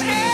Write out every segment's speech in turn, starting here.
girl,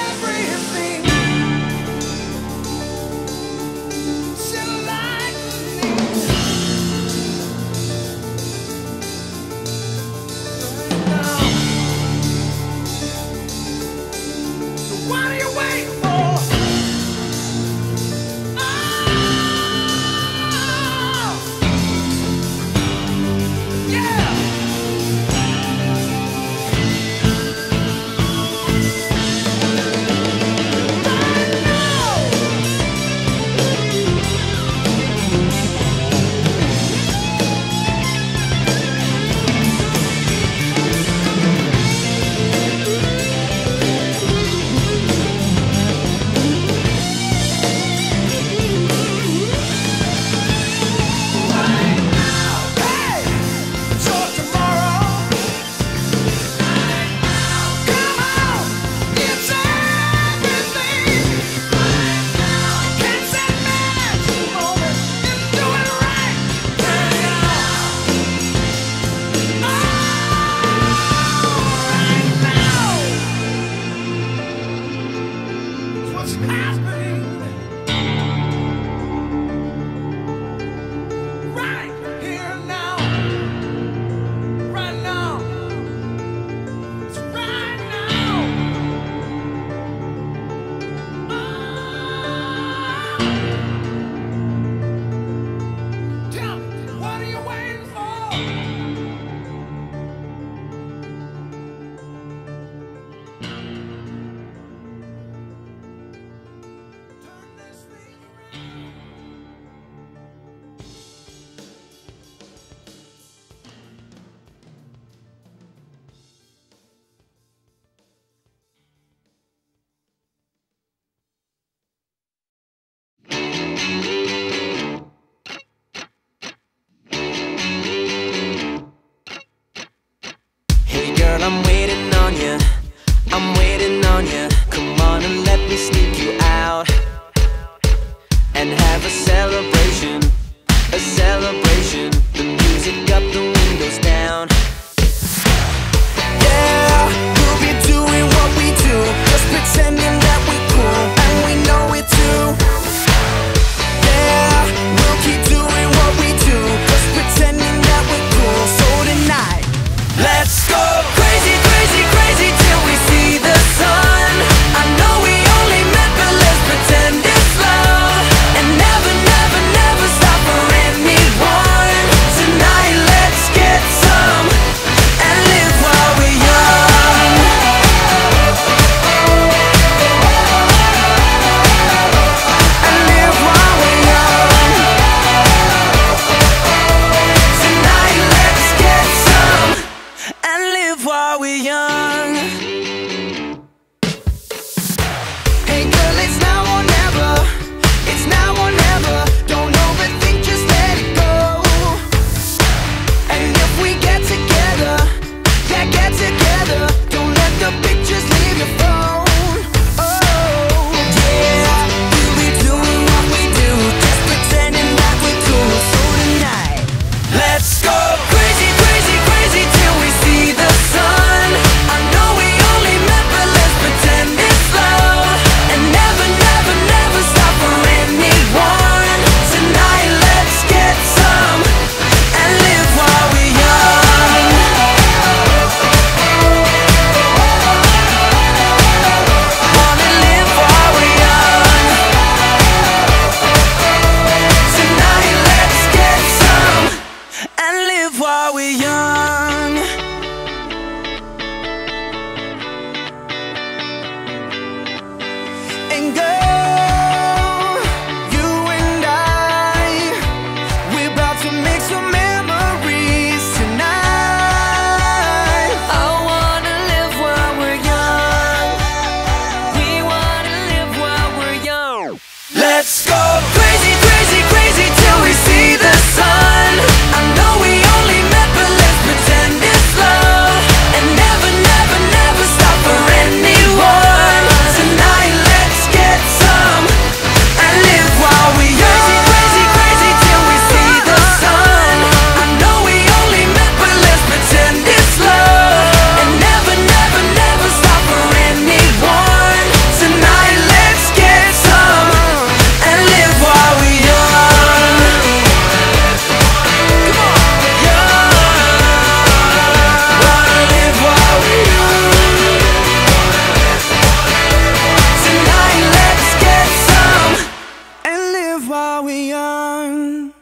while we're young.